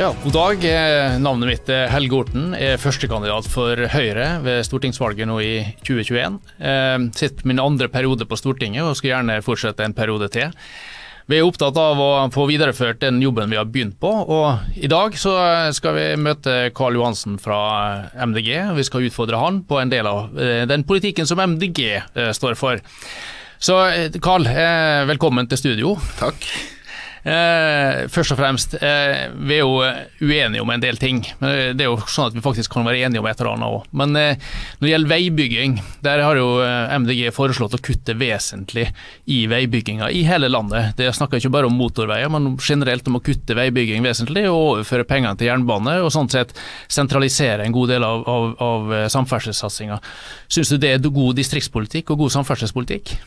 Ja, god dag. Eh, navnet mitt er Helge Orten. Jeg er førstekandidat for Høyre ved stortingsvalget nå i 2021. Jeg sitter min andre periode på Stortinget og skal gjerne fortsette en periode til. Vi er opptatt av å få videreført den jobben vi har begynt på, og i dag så skal vi møte Karl Johansen fra MDG. Vi skal utfordre han på en del av eh, den politikken som MDG eh, står for. Så Karl, velkommen til studio. Takk. Eh, først og fremst, eh, vi er jo uenige om en del ting. men Det er jo sånn at vi faktisk kan være enige om et eller annet òg. Men eh, når det gjelder veibygging, der har jo eh, MDG foreslått å kutte vesentlig i veibygginga i hele landet. Det snakker ikke bare om motorveier, men generelt om å kutte veibygging vesentlig og overføre pengene til jernbane, og sånn sett sentralisere en god del av, av, av eh, samferdselssatsinga. Syns du det er god distriktspolitikk og god samferdselspolitikk?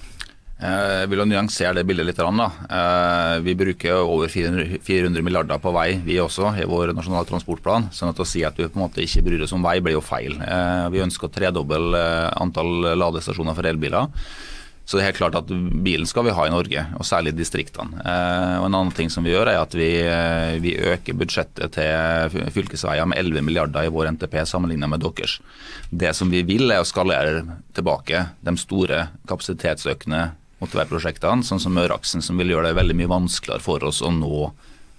Eh, jeg vil nyansere det bildet litt. Eh, vi bruker over 400 milliarder på vei, vi også, i vår nasjonale transportplan. sånn at å si at vi på en måte ikke bryr oss om vei, blir jo feil. Eh, vi ønsker å tredoble antall ladestasjoner for elbiler. Så det er helt klart at bilen skal vi ha i Norge, og særlig i distriktene. og En annen ting som vi gjør, er at vi, vi øker budsjettet til fylkesveier med 11 milliarder i vår NTP sammenlignet med deres. Det som vi vil, er å skalere tilbake de store kapasitetsøkende motorveiprosjektene, sånn som Møreaksen, som vil gjøre det veldig mye vanskeligere for oss å nå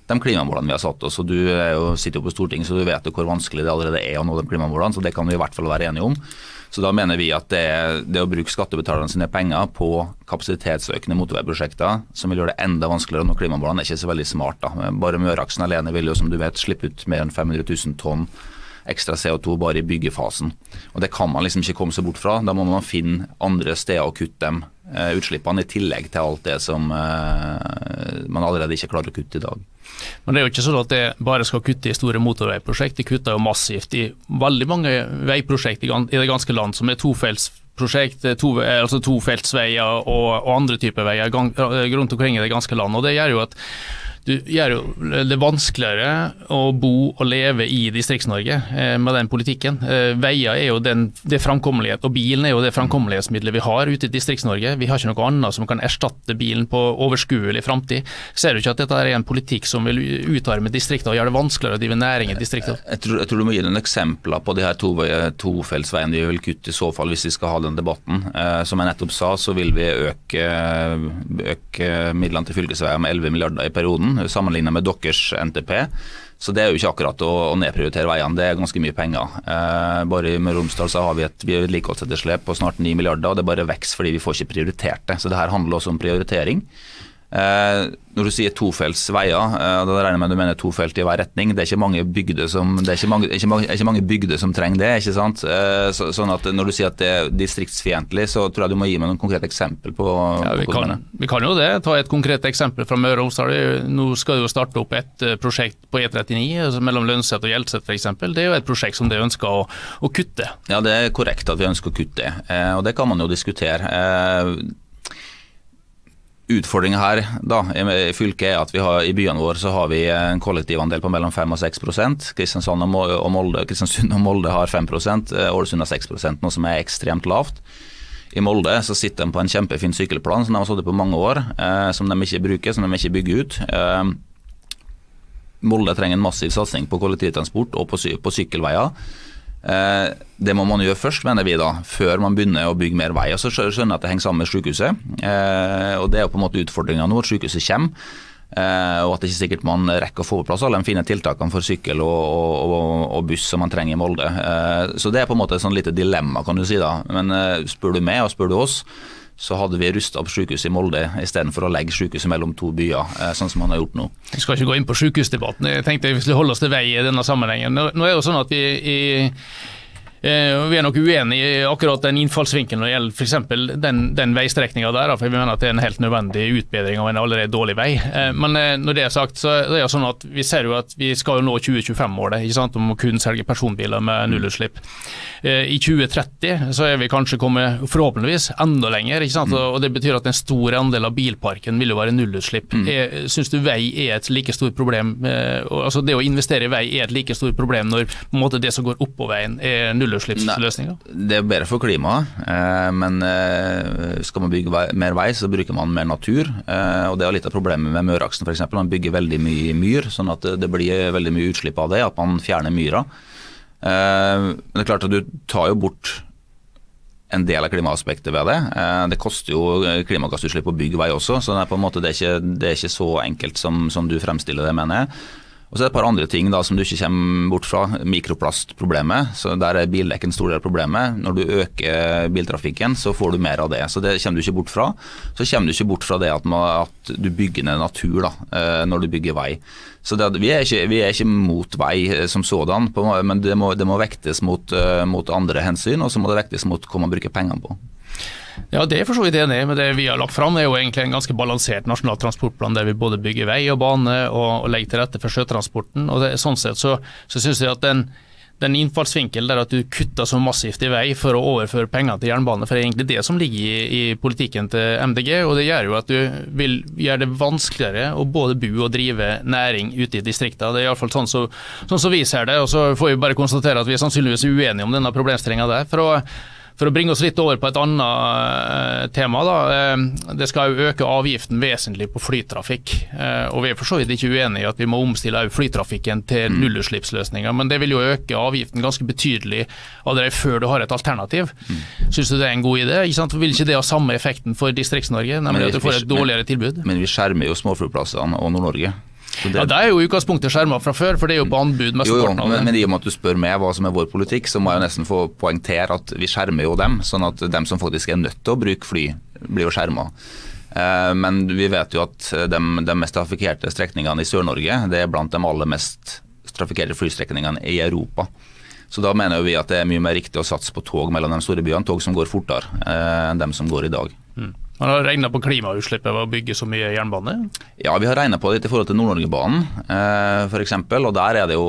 de klimamålene vi har satt oss. og Du jo, sitter jo på Stortinget, så du vet jo hvor vanskelig det allerede er å nå de klimamålene. så Det kan vi i hvert fall være enige om. Så Da mener vi at det, det å bruke skattebetalerne sine penger på kapasitetsøkende motorveiprosjekter som vil gjøre det enda vanskeligere å nå klimamålene, er ikke så veldig smart. da. Bare Møreaksen alene vil jo som du vet slippe ut mer enn 500 000 tonn ekstra CO2 bare i byggefasen. Og Det kan man liksom ikke komme seg bort fra. Da må man finne andre steder å kutte dem utslippene, i tillegg til alt det som eh, man allerede ikke klarer å kutte i dag. Men det er jo ikke sånn at det bare skal kutte i store motorveiprosjekt. De kutter jo massivt i veldig mange veiprosjekt i det ganske land, som er tofeltsprosjekt, to, altså tofeltsveier og, og andre typer veier rundt omkring i det ganske land. og Det gjør jo at du gjør jo det vanskeligere å bo og leve i Distrikts-Norge eh, med den politikken. Eh, veier er jo den, det framkommelighet, og bilen er jo det framkommelighetsmiddelet vi har ute i Distrikts-Norge. Vi har ikke noe annet som kan erstatte bilen på overskuelig framtid. Ser du ikke at dette er en politikk som vil utarme distriktene og gjøre det vanskeligere å drive næring i distriktene? Jeg, jeg, jeg, tror du må gi noen eksempler på de her to, tofeltsveiene vi vil kutte i så fall, hvis vi skal ha den debatten. Eh, som jeg nettopp sa, så vil vi øke, øke midlene til fylkesveier med 11 milliarder i perioden sammenlignet med deres NTP. Så det er jo ikke akkurat å, å nedprioritere veiene, det er ganske mye penger. Eh, bare i Møre og Romsdal så har vi et vedlikeholdsetterslep på snart 9 milliarder, og det bare vokser fordi vi får ikke prioritert det. Så det her handler også om prioritering. Eh, når du sier tofelts veier, eh, da regner jeg med du mener tofelt i hver retning. Det er ikke mange bygder som, ikke mange, ikke mange, ikke mange bygder som trenger det. ikke sant? Eh, så, sånn at Når du sier at det er distriktsfiendtlig, så tror jeg du må gi meg noen konkrete eksempel på, ja, vi, kan, vi kan jo det. Ta et konkret eksempel fra Møre og Romsdal. Nå skal det jo starte opp et prosjekt på E39 altså mellom Lønset og Hjelset f.eks. Det er jo et prosjekt som de ønsker å, å, kutte. Ja, det er korrekt at vi ønsker å kutte. og Det kan man jo diskutere. Utfordringa her da, i fylket er at vi har, i byene våre så har vi en kollektivandel på mellom 5 og 6% Kristiansand og Molde, Kristiansund og Molde har 5 eh, Ålesund har 6 noe som er ekstremt lavt. I Molde så sitter de på en kjempefin sykkelplan som de har sittet på mange år, eh, som de ikke bruker, som de ikke bygger ut. Eh, Molde trenger en massiv satsing på kollektivtransport og på, sy på sykkelveier. Eh, det må man gjøre først, mener vi da, før man begynner å bygge mer vei. Og så skjønner jeg at det henger sammen med sykehuset. Eh, og Det er jo på en måte utfordringa nå, at sykehuset kommer. Eh, og at det ikke sikkert man rekker å få på plass alle de fine tiltakene for sykkel og, og, og, buss som man trenger i Molde. Så det er på en måte et sånn lite dilemma, kan du si. da. Men spør du meg og spør du oss, så hadde vi rusta opp sykehuset i Molde istedenfor å legge sykehuset mellom to byer, sånn som man har gjort nå. Vi skal ikke gå inn på sykehusdebatten, jeg tenkte vi skulle holde oss til vei i denne sammenhengen. Nå, er det jo sånn at vi i Eh, vi er nok uenig i akkurat den innfallsvinkelen når det gjelder f.eks. den, den veistrekninga der, for vi mener at det er en helt nødvendig utbedring av en allerede dårlig vei. Eh, men eh, når det er sagt, så er det sånn at vi ser jo at vi skal jo nå 2025-målet om å kun selge personbiler med nullutslipp. I 2030 så er vi kanskje kommet forhåpentligvis enda lenger, ikke sant? Mm. og det betyr at en stor andel av bilparken vil jo være nullutslipp. Mm. Syns du vei er et like stort problem, altså det å investere i vei er et like stort problem når på en måte det som går oppå veien er nullutslipp? Nullutslippsløsninger? Det er bedre for klimaet, eh, men eh, skal man bygge mer vei, så bruker man mer natur. Eh, og Det er litt av problemet med Møreaksen f.eks. Man bygger veldig mye myr, sånn at det blir veldig mye utslipp av det. At man fjerner myra. Men det er klart at du tar jo bort en del av klimaaspektet ved det. Det koster jo klimagassutslipp å bygge vei også, så det er på en måte det er ikke, det er ikke så enkelt som, som, du fremstiller det, mener jeg. Og så er det et par andre ting da, som du ikke kommer bort fra. Mikroplastproblemet. så Der er bildekk en stor del av problemet. Når du øker biltrafikken, så får du mer av det. Så Det kommer du ikke bort fra. Så kommer du ikke bort fra det at, man, at du bygger ned natur da, eh, når du bygger vei. Så det, vi, er ikke, vi, er ikke, mot vei eh, som sådan, men det må, det må vektes mot, eh, mot andre hensyn, og så må det vektes mot hva man bruker pengene på. Ja, Det er for så vidt enig men det vi har lagt fram. er jo egentlig en ganske balansert nasjonal transportplan der vi både bygger vei og bane og, og legger til rette for sjøtransporten. og det, Sånn sett så, så synes jeg at den, den innfallsvinkelen der at du kutter så massivt i vei for å overføre penger til jernbane, for det er egentlig det som ligger i, i politikken til MDG. og Det gjør jo at du vil gjøre det vanskeligere å både bo og drive næring ute i distriktene. Det er iallfall sånn, så, sånn som vi ser det. og Så får vi bare konstatere at vi er sannsynligvis uenige om denne problemstillinga der. for å for å bringe oss litt over på et annet uh, tema. Da. Uh, det skal jo øke avgiften vesentlig på flytrafikk. Uh, og Vi er for så vidt ikke uenig i at vi må omstille flytrafikken til mm. nullutslippsløsninger, men det vil jo øke avgiften ganske betydelig allerede før du har et alternativ. Mm. Syns du det er en god idé? Ikke Vil ikke det ha samme effekten for Distrikts-Norge, nemlig at du får et dårligere tilbud? Men vi skjermer jo småflyplassene og Nord-Norge. Det, ja, det er jo utgangspunktet skjerma fra før, for det er jo på anbud. Jo, jo, men, men, i og med at du spør meg hva som er vår politikk, så må jeg jo nesten få poengtere at vi skjermer jo dem, sånn at dem som faktisk er nødt til å bruke fly, blir jo skjerma. Eh, men vi vet jo at de, de mest trafikkerte strekningene i Sør-Norge, det er blant de aller mest trafikkerte flystrekningene i Europa. Så da mener vi at det er mye mer riktig å satse på tog mellom de store byene, tog som går fortere eh, enn dem som går i dag. Mm. Man har regna på klimautslippet ved å bygge så mye jernbane? Ja, vi har regna på det i forhold til Nord-Norgebanen eh, f.eks. Og der er det jo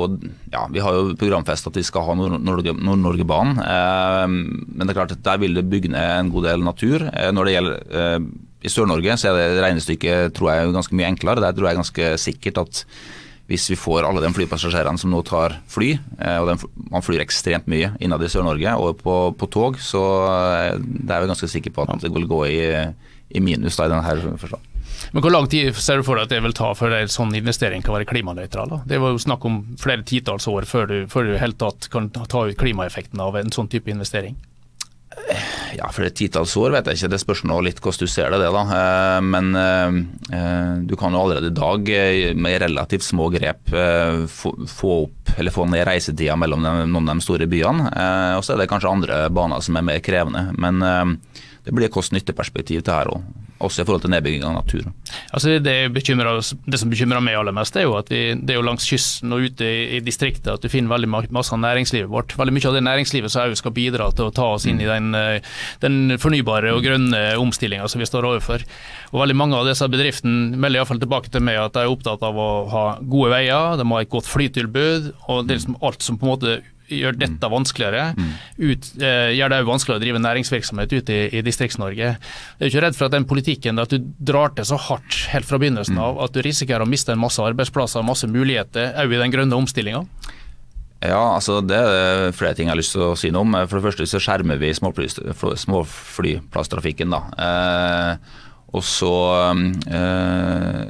Ja, vi har jo programfest at vi skal ha Nord-Norgebanen. Eh, men det er klart at der vil det bygge ned en god del natur. Eh, når det gjelder eh, I Sør-Norge så er det regnestykket tror jeg ganske mye enklere. Der tror jeg ganske sikkert at hvis vi får alle de flypassasjerene som nå tar fly, og og man flyr ekstremt mye innad i Sør-Norge, og på, på, tog, så eh, det er vi ganske sikre på at det vil gå i, i minus da, i denne forstand. Men Hvor lang tid ser du for deg at det vil ta før en sånn investering kan være klimanøytral? Det var jo snakk om flere titalls år før du, i det helt tatt kan ta ut klimaeffekten av en sånn type investering? Ja, et titalls år vet jeg ikke. Det spørs nå litt hvordan du ser det. da. Eh, men eh, du kan jo allerede i dag eh, med relativt små grep få opp eller få ned reisetida mellom noen av de store byene. Og så er det kanskje andre baner som er mer krevende. Men det blir kost-nytte-perspektiv til her òg også i forhold til nedbygging av natur. Altså det, det, som bekymrer meg aller mest, er jo at vi, det er jo langs kysten og ute i, i distriktet at du finner veldig masse av næringslivet vårt. Veldig mye av det næringslivet som skal bidra til å ta oss inn i den, eh, den fornybare og grønne omstillinga som vi står overfor. Og veldig Mange av disse bedriftene melder iallfall tilbake til meg at de er opptatt av å ha gode veier, de må ha et godt flytilbud. og det er liksom alt som på en måte gjør dette vanskeligere. Mm. Ut, eh, gjør det vanskeligere å drive næringsvirksomhet ute i, i Distrikts-Norge. Jeg er ikke redd for at den politikken at du drar til så hardt helt fra begynnelsen av at du risikerer å miste en masse arbeidsplasser og masse muligheter òg i den grønne omstillinga? Ja, altså det er flere ting jeg har lyst til å si noe om. For det første så skjermer vi småflyplasstrafikken. da. Eh, og så eh,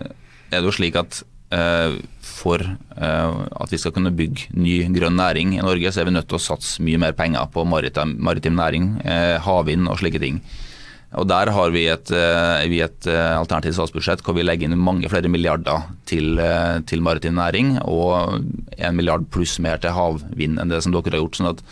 er det jo slik at eh, for uh, at vi skal kunne bygge ny grønn næring i Norge, så er vi nødt til å satse mye mer penger på maritim, maritim næring, uh, havvind og slike ting. Og Der har vi et, uh, vi et alternativt statsbudsjett hvor vi legger inn mange flere milliarder til, til, maritim næring, og en milliard pluss mer til havvind enn det som dere har gjort. sånn at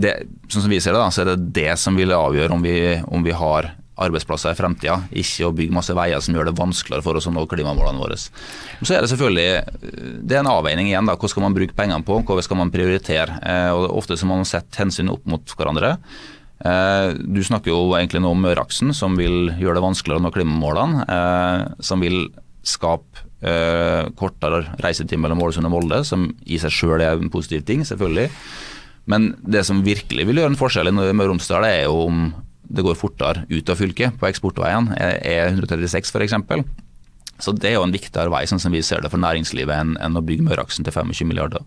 det, sånn som vi ser det, da, så er det det som vil avgjøre om vi, om vi har arbeidsplasser i fremtida, ikke å bygge masse veier som gjør det vanskeligere for oss å nå klimamålene våre. Så er det selvfølgelig det er en avveining igjen. da, Hva skal man bruke pengene på, hva skal man prioritere? Eh, og Ofte så må man sette hensyn opp mot hverandre. Eh, du snakker jo egentlig nå om Møreaksen, som vil gjøre det vanskeligere å nå klimamålene. Eh, som vil skape kortere reisetid mellom Ålesund og Molde, som i seg sjøl er en positiv ting, selvfølgelig. Men det som virkelig vil gjøre en forskjell i Møre og Romsdal, er jo om det går fortere ut av fylket på eksportveien, E136 f.eks. Så det er jo en viktigere vei sånn som vi ser det for næringslivet enn, enn å bygge Møreaksen til 25 milliarder.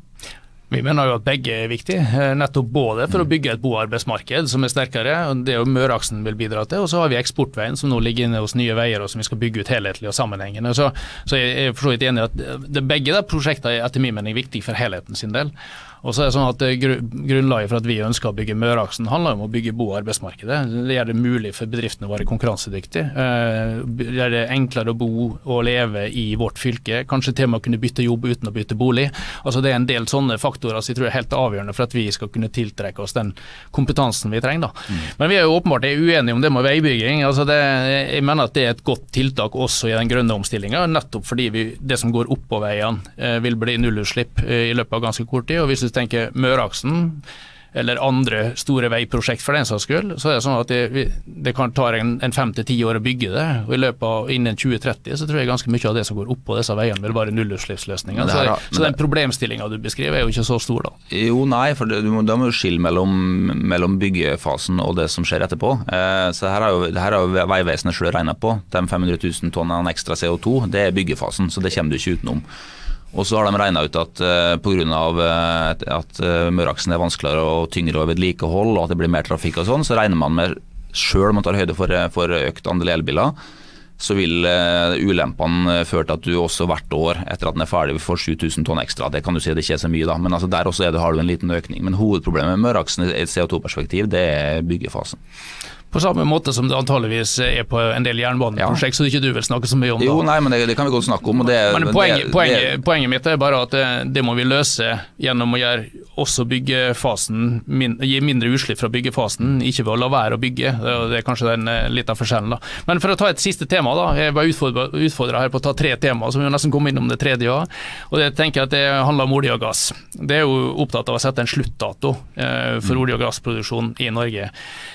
Vi mener jo at begge er viktig, eh, nettopp både for å bygge et boarbeidsmarked som er sterkere, og det jo Møreaksen vil bidra til, og så har vi eksportveien som nå ligger inne hos Nye Veier og som vi skal bygge ut helhetlig og sammenhengende. Så, så jeg er for så vidt enig i at det, begge de prosjektene er etter min mening viktig for helheten sin del. Og så er det sånn at eh, Grunnlaget for at vi ønsker å bygge Møreaksen, handler om å bygge bo- og arbeidsmarkedet. Det gjør det mulig for bedriftene å være konkurransedyktige. Eh, det gjør det enklere å bo og leve i vårt fylke. Kanskje til og med å kunne bytte jobb uten å bytte bolig. Altså Det er en del sånne faktorer som jeg tror er helt avgjørende for at vi skal kunne tiltrekke oss den kompetansen vi trenger. da. Mm. Men vi er jo åpenbart uenige om det med veibygging. Altså det, jeg mener at det er et godt tiltak også i den grønne omstillinga, nettopp fordi vi, det som går oppå veiene eh, vil bli nullutslipp i løpet av ganske kort tid. og hvis du tenker Møreaksen, eller andre store veiprosjekt for den saks skyld, så er det sånn at det, det kan ta en, en fem til ti år å bygge det. og I løpet av innen 2030 så tror jeg ganske mye av det som går opp på disse veiene vil være nullutslippsløsninger. Så, så den problemstillinga du beskriver er jo ikke så stor, da. Jo, nei, for det, da må du skille mellom, mellom, byggefasen og det som skjer etterpå. Eh, så her har jo, her har jo Vegvesenet sjøl regna på. De 500 000 tonnene ekstra CO2, det er byggefasen, så det kommer du ikke utenom. Og så har de regna ut at uh, pga. Uh, at uh, Møreaksen er vanskeligere og tyngre å vedlikeholde, og at det blir mer trafikk og sånn, så regner man med, sjøl om man tar høyde for, for økt andel elbiler, så vil uh, ulempene føre til at du også hvert år etter at den er ferdig får 7000 tonn ekstra. Det kan du si det ikke er så mye, da, men altså der også det, har du en liten økning. Men hovedproblemet med Møreaksen i et CO2-perspektiv, det er byggefasen. På samme måte som det antageligvis er på en del jernbaneprosjekt, ja. så ikke du vil snakke så mye om det. Jo, nei, men det, det, kan vi godt snakke om. Det, men poenget, det, poenget, poenget, mitt er bare at det, må vi løse gjennom å gjøre også byggefasen min, gi mindre utslipp fra byggefasen, ikke ved å la være å bygge. Det er kanskje den eh, litt av forskjellen. da. Men for å ta et siste tema, da. Jeg var utfordra her på å ta tre temaer, så vi må nesten komme innom det tredje òg. Og det tenker jeg at det handler om olje og gass. Det er jo opptatt av å sette en sluttdato eh, for olje- og gassproduksjon i Norge.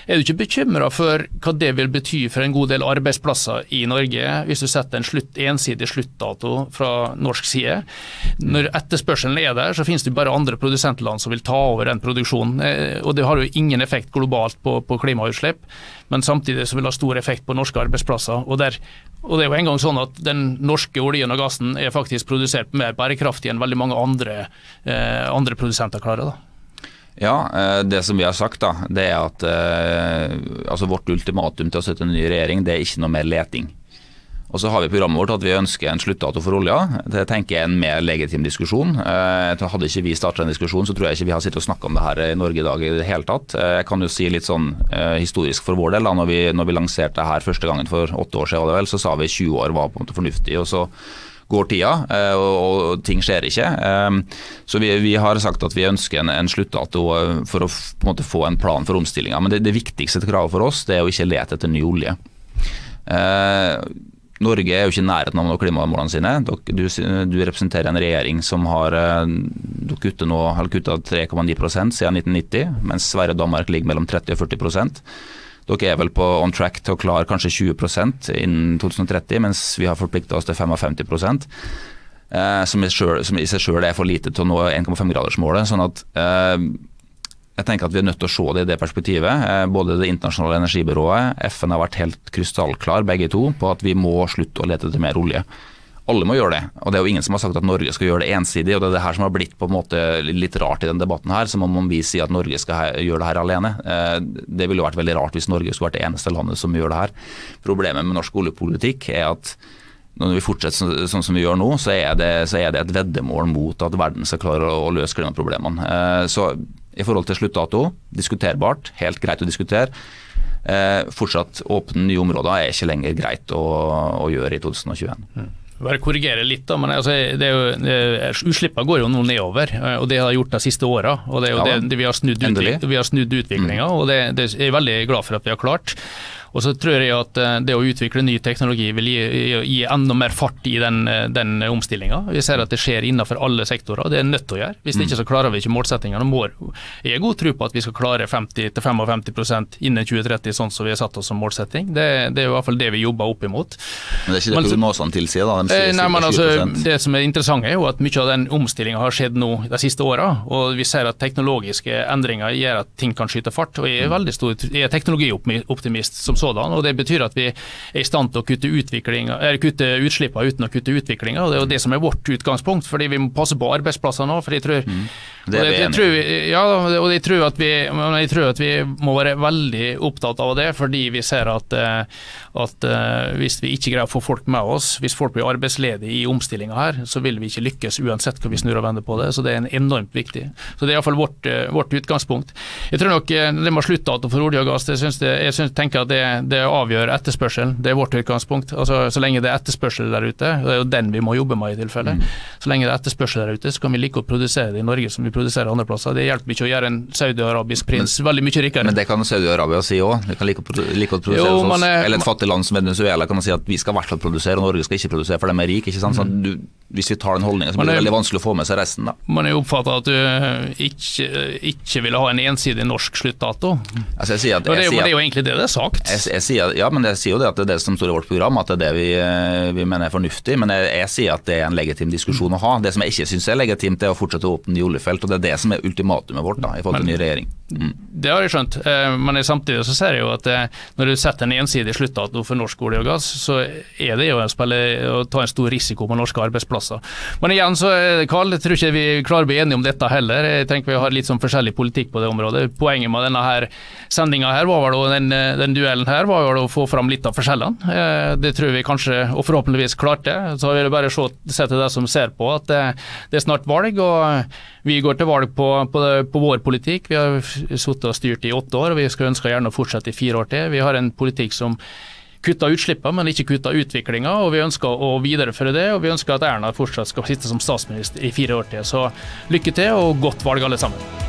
Er du ikke bekymra for hva det vil bety for en god del arbeidsplasser i Norge, hvis du setter en slutt, ensidig sluttdato fra norsk side? Når etterspørselen er der, så finnes det bare andre produsentland som vil ta over den produksjonen. Eh, og Det har jo ingen effekt globalt på, på klimautslipp, men samtidig så vil det ha stor effekt på norske arbeidsplasser. og der og det er jo en gang sånn at Den norske oljen og gassen er faktisk produsert mer bærekraftig enn veldig mange andre, eh, andre produsenter klarer. da. Ja, eh, Det som vi har sagt, da, det er at eh, altså vårt ultimatum til å sette en ny regjering, det er ikke noe mer leting. Og så har vi programmet vårt at vi ønsker en sluttdato for olja. Det tenker jeg er en mer legitim diskusjon. Eh, hadde ikke vi startet en diskusjon, så tror jeg ikke vi har sittet og snakka om det her i Norge i dag i det hele tatt. Jeg kan jo si litt sånn historisk for vår del. da, når vi, når vi lanserte det her første gangen for åtte år siden, vel, så sa vi 20 år var på en måte fornuftig. og så går tida, eh, og, ting skjer ikke. Eh, så vi, vi, har sagt at vi ønsker en, en sluttdato eh, for å på en måte få en plan for omstillinga. Men det, det viktigste kravet for oss det er å ikke lete etter ny olje. Norge er jo ikke i nærheten av å nå klimamålene sine. Du, du, representerer en regjering som har kutta 3,9% siden 1990, mens Sverige og Danmark ligger mellom 30 og 40% dere er vel på on track til å klare kanskje 20% innen 2030, mens vi har forplikta oss til 55 eh, som, i selv, som, i seg sjøl er for lite til å nå 1,5-gradersmålet. sånn at eh, jeg tenker at Vi er nødt til å se det i det perspektivet. Eh, både Det internasjonale energibyrået, FN har vært helt krystallklar begge to på at vi må slutte å lete etter mer olje. Alle må gjøre det. og Det er jo ingen som har sagt at Norge skal gjøre det ensidig. og Det er det her som har blitt på en måte litt rart i den debatten her. Som om vi sier at Norge skal gjøre det her alene. Eh, det ville jo vært veldig rart hvis Norge skulle vært det eneste landet som gjør det her. Problemet med norsk oljepolitikk er at når vi fortsetter sånn som vi gjør nå, så er, det, så er det et veddemål mot at verden skal klare å løse klimaproblemene. Eh, så i forhold til sluttdato, diskuterbart, helt greit å diskutere. Eh, fortsatt åpne nye områder er ikke lenger greit å, å gjøre i 2021. Mm bare korrigere litt, da, men altså, det er jo, utslippene går jo nå nedover. Eh, og Det har gjort de siste åra. Det ja, det, det, vi har snudd, utvikling, snudd utviklinga, mm. og det, det, er jeg veldig glad for at vi har klart. Og så tror jeg at eh, det å utvikle ny teknologi vil gi, gi enda mer fart i den, eh, den omstillinga. Vi ser at det skjer innenfor alle sektorer, og det er nødt til å gjøre. Hvis det ikke så klarer vi ikke målsettingene. Jeg har god tro på at vi skal klare 50-55% innen 2030, sånn som vi har satt oss som målsetting. Det, det er i hvert fall det vi jobber opp imot. Men det er ikke det prognosene tilsier, da? De eh, nei, men altså, det som er interessant er jo at mye av den omstillinga har skjedd nå de siste åra. Og vi ser at teknologiske endringer gjør at ting kan skyte fart. Og jeg er veldig stor, jeg er teknologioptimist som sådan. og Det betyr at vi er i stand til å kutte, kutte utslippene uten å kutte utviklinga. Det er jo det som er vårt utgangspunkt, fordi vi må passe på arbeidsplasser nå. for jeg tror, mm. Det er. Ja, og jeg tror, vi, jeg tror, at vi, må være veldig opptatt av det, fordi vi ser at, eh, at uh, hvis vi ikke greier å få folk med oss, hvis folk blir arbeidsledige i omstillinga her, så vil vi ikke lykkes uansett hva vi snur og vender på det. Så det er en enormt viktig. Så Det er iallfall vårt, uh, vårt utgangspunkt. Jeg tror nok det må slutte at for olje og gass, det synes det, jeg synes, tenker at det, det avgjør etterspørselen. Det er vårt utgangspunkt. Altså, Så lenge det er etterspørsel der ute, og det er jo den vi må jobbe med i tilfelle, mm. så lenge det er etterspørsel der ute, så kan vi like godt produsere det i Norge som vi produserer andre plasser. Det hjelper ikke å gjøre en saudi-arabisk prins men, veldig mye rikere. Men det kan Saudi-Arabia si òg. vi kan like, like godt produsere jo, hos oss. Eller et fattig land som Venezuela kan si at vi skal i hvert fall produsere, og Norge skal ikke produsere, for de er rike. ikke sant? Sånn, du, hvis vi tar den holdningen, så blir det veldig vanskelig å få med seg resten. da. Man er oppfatta at du ikke, ikke ville ha en ensidig norsk sluttdato. Altså, jeg sier at, jeg det, er jo, det, er jo egentlig det det er sagt. Jeg, jeg sier, ja, men jeg sier jo det at det er det som står i vårt program, at det er det vi, eh, vi mener er fornuftig. Men jeg, jeg, sier at det er en legitim diskusjon å ha. Det som jeg ikke syns er legitimt, er å fortsette å åpne nye oljefelt. og Det er det som er ultimatumet vårt da, i forhold til ny regjering. Mm. Det har jeg skjønt, eh, men samtidig så ser jeg jo at eh, når du setter en ensidig sluttdato for norsk olje og gass, så er det jo å, spille, å ta en stor risiko på norske arbeidsplasser. Men igjen så Karl, jeg tror ikke vi klarer å bli enige om dette heller. Jeg tenker Vi har litt sånn forskjellig politikk på det området. Poenget med denne her sendinga her var vel, den, den duellen her var jo å få fram litt av forskjellene. Eh, det tror vi kanskje, og forhåpentligvis klarte. Så vil jeg bare se, til deg som ser på, at det, det er snart valg. og vi går til valg på, på, på vår politikk. Vi har sittet og styrt i åtte år, og vi skal ønske gjerne å fortsette i fire år til. Vi har en politikk som kutter utslippene, men ikke kutter utviklinga. Og vi ønsker å videreføre det, og vi ønsker at Erna fortsatt skal sitte som statsminister i fire år til. Så lykke til og godt valg alle sammen.